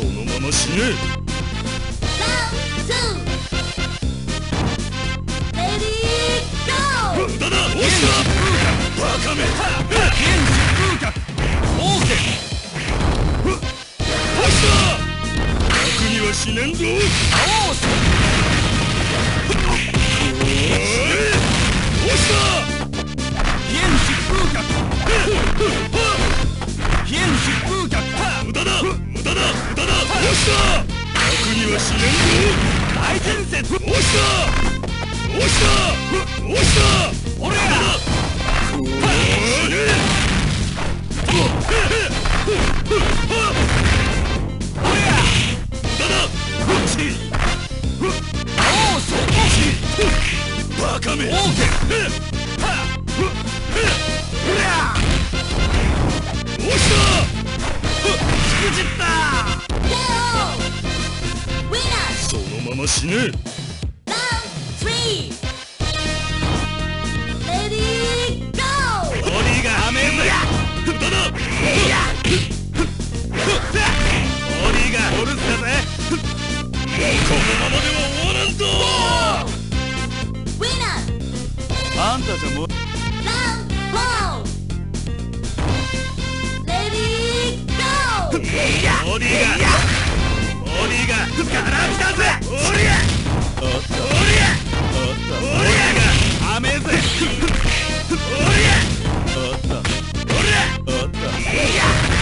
そのまま死ね。Nendo! だじゃもう。ランーレディーゴーオリガたぜオリオリオリがアメオリオリオリ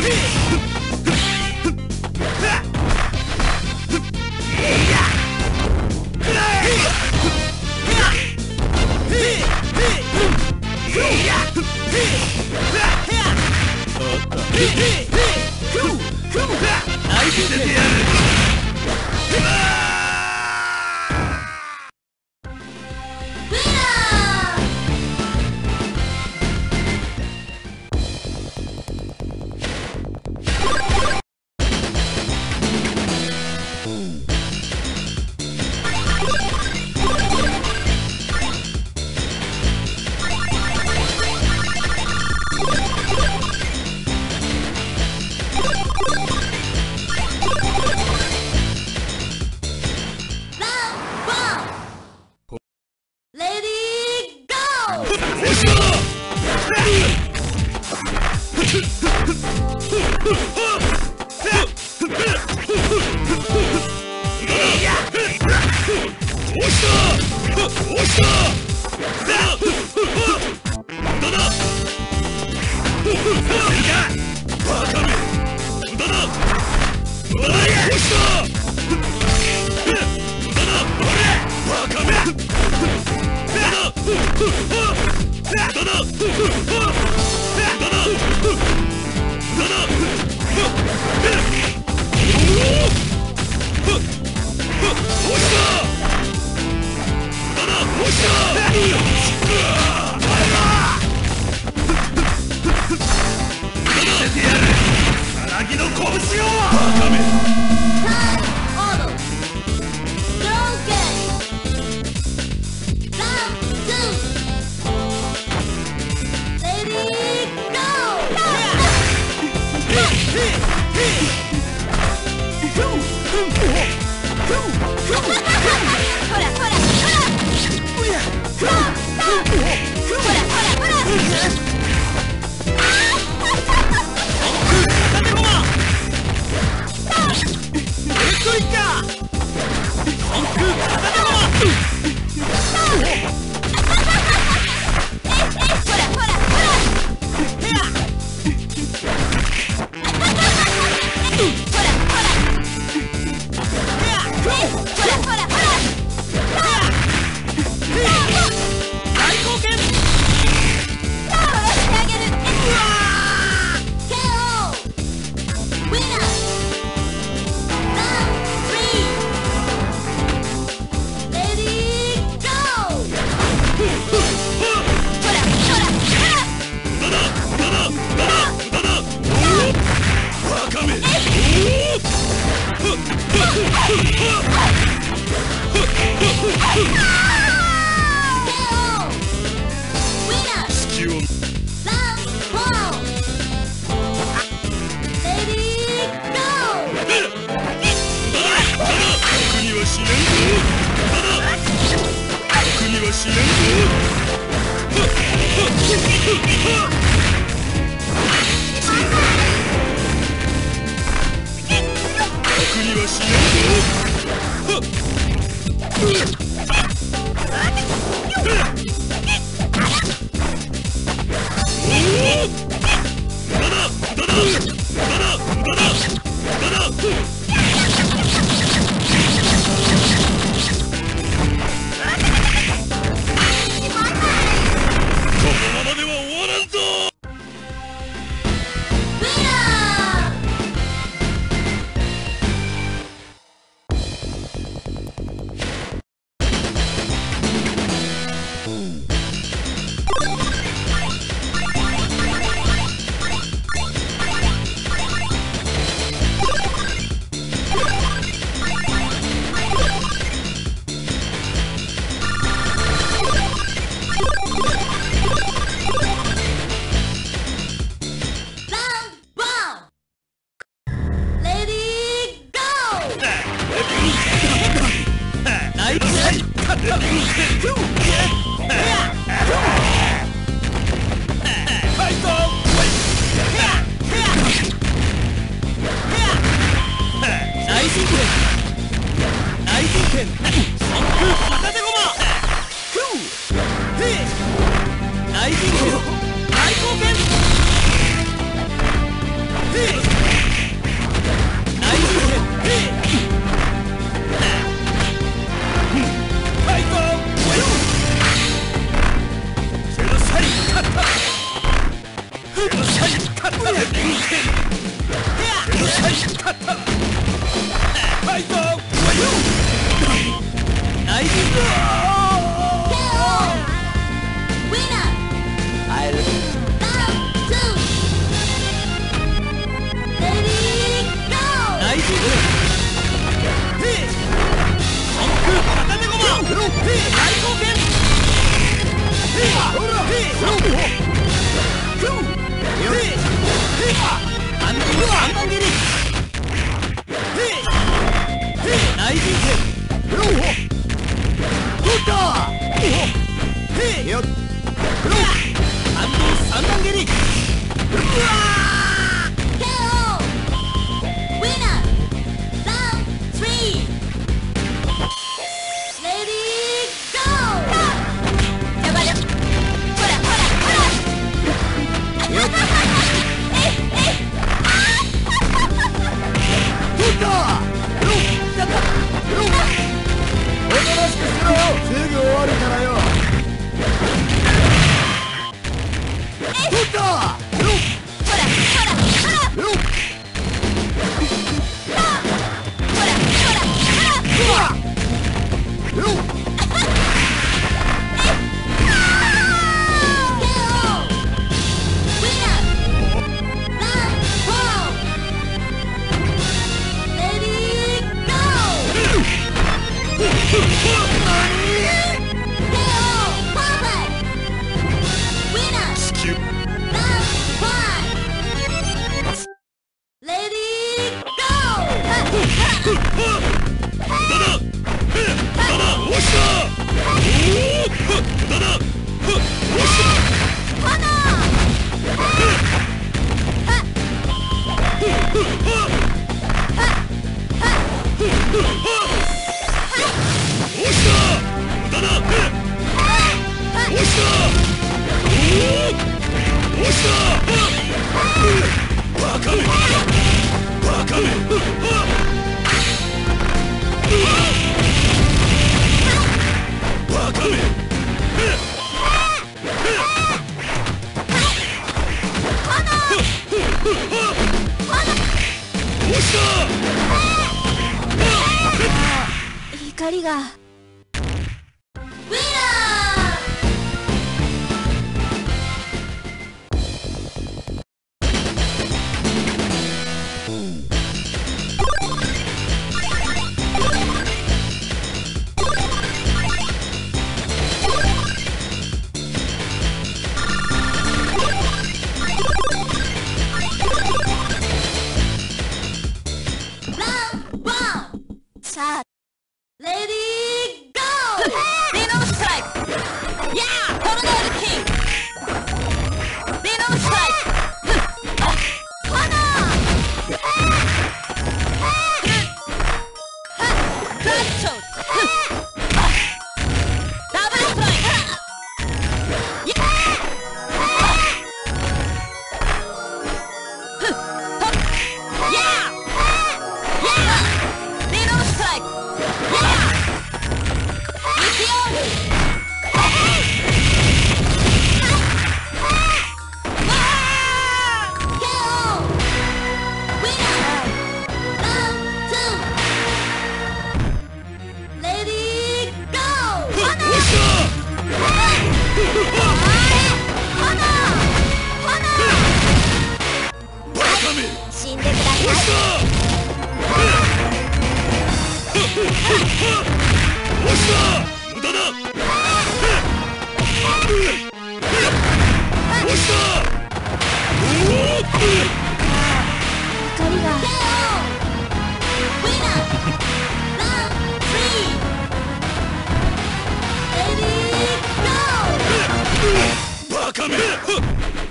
3我们休死ねんぞ僕には死ねんぞ光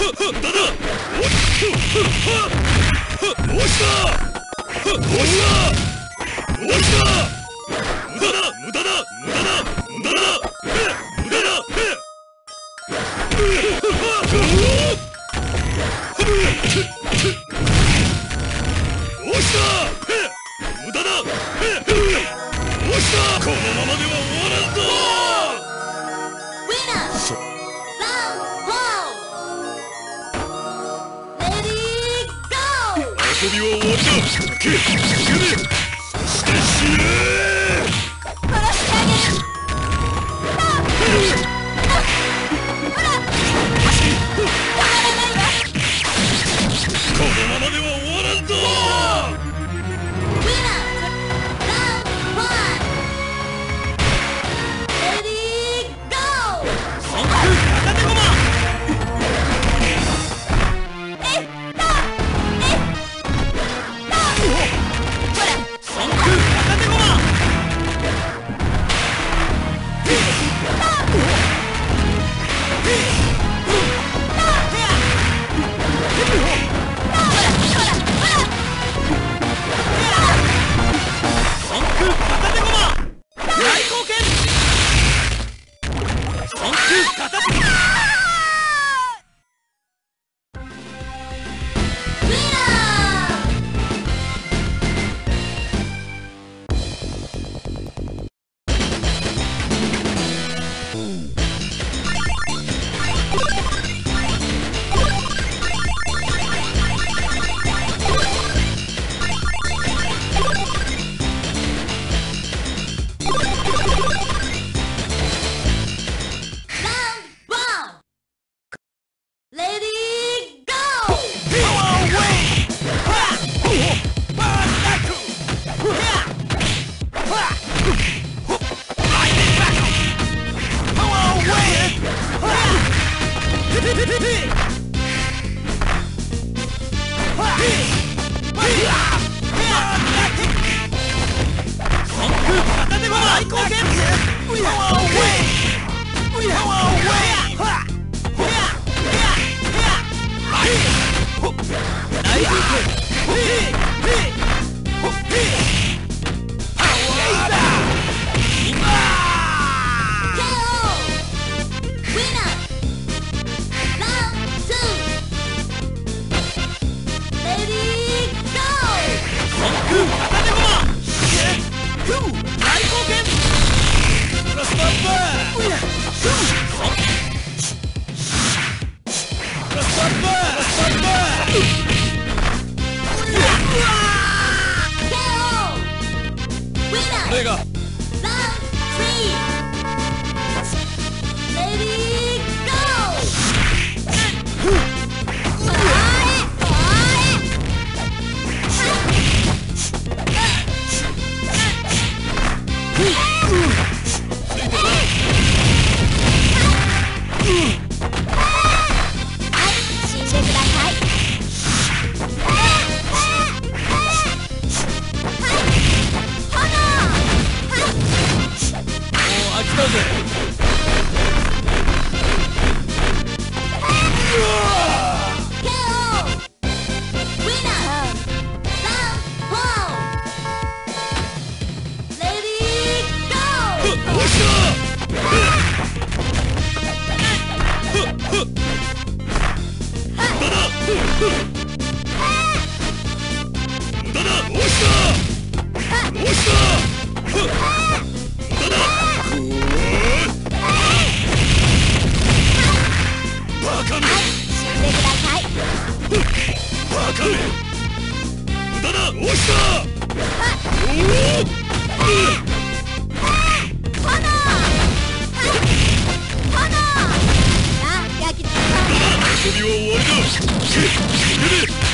だ 遊びは終わりだけして死ね殺してあげる。Hey! すげえ!